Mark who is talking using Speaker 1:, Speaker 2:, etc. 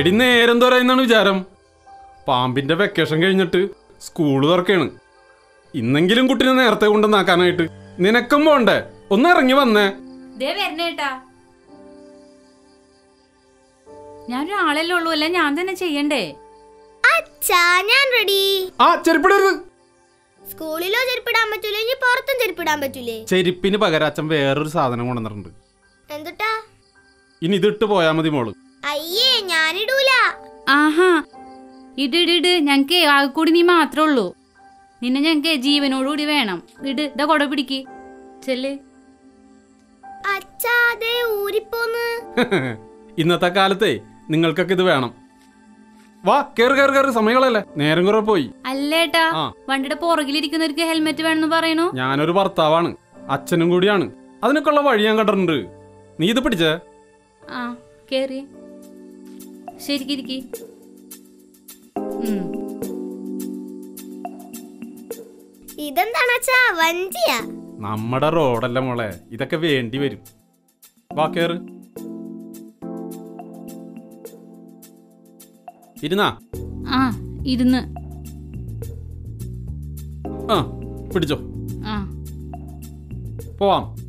Speaker 1: എടി നേരം തോരാന്നാണ് വിചാരം. പാമ്പിന്റെ വെക്കേഷൻ കഴിഞ്ഞിട്ട് സ്കൂൾ തുറക്കാണ് ഇന്നെങ്കിലും കുട്ടിനെ നേരത്തെ കൊണ്ടുവന്നാക്കാനായിട്ട് നിനക്കും പോണ്ടേ? ഒന്ന് ഇറങ്ങി വന്നേ.
Speaker 2: ദേ വരണേട്ടാ ഞാൻ ഒരാളല്ലേ ഉള്ളൂ അല്ല? ഞാൻ തന്നെ ചെയ്യണ്ടേ?
Speaker 3: അച്ഛാ ഞാൻ റെഡി
Speaker 1: ആ ചെരുപ്പിടരുത്
Speaker 3: സ്കൂളിലോ ചെരുപ്പിടാൻ പറ്റൂല? ഇനി പുറത്തും ചെരുപ്പിടാൻ പറ്റൂലേ?
Speaker 1: ചെരുപ്പിന് പകരം അച്ഛൻ വേറൊരു സാധനം കൊണ്ടുവന്നിട്ടുണ്ട്.
Speaker 3: എന്തുട്ടാ?
Speaker 1: ഇനി ഇതിട്ട് പോയാ മതി മോൾ.
Speaker 3: അയ്യേ ഞാനിടൂല.
Speaker 2: ആഹാ. ഇട് ഇട് ഇട്. ഞങ്ങക്ക് ആകെക്കൂടി നീ മാത്രമേ ഉള്ളൂ. നിന്നെ ഞങ്ങക്ക് ജീവനോടുകൂടി വേണം. ഇട് ഇതാ കൊട പിടിക്ക്. ചെല്ല്.
Speaker 3: അച്ഛാ ദേ ഊരിപ്പോന്ന്.
Speaker 1: ഇന്നത്തെ കാലത്തെ നിങ്ങൾക്കൊക്കെ ഇത് വേണം. വാ കേറ് കേറ് കേറ് സമയങ്ങളല്ലേ? നേരം കുറെ പോയി.
Speaker 2: അല്ലേട്ടാ
Speaker 1: ആ.
Speaker 2: വണ്ടിയുടെ പുറകിലിരിക്കുന്നവർക്ക് ഹെൽമെറ്റ് വേണമെന്ന് പറയണു.
Speaker 1: ഞാനൊരു ഭർത്താവാണ്. അച്ഛനും കൂടിയാണ്. അതിനൊക്കെ ഉള്ള വഴി ഞാൻ കണ്ടിട്ടുണ്ട്. നീ ഇത് പിടിച്ചേ?
Speaker 2: ആ കേറി. ശരിക്കിരിക്കി ഉം.
Speaker 3: ഇതെന്താണ് അച്ഛാ വഞ്ചിയാ?
Speaker 1: നമ്മുടെ റോഡല്ല മോളെ. ഇതൊക്കെ വേണ്ടി വരും. വാ കേറ്. ഇരുന്നാ?
Speaker 2: ആ ഇരുന്ന്.
Speaker 1: ആ പിടിച്ചോ.
Speaker 2: ആ.
Speaker 1: പോവാം.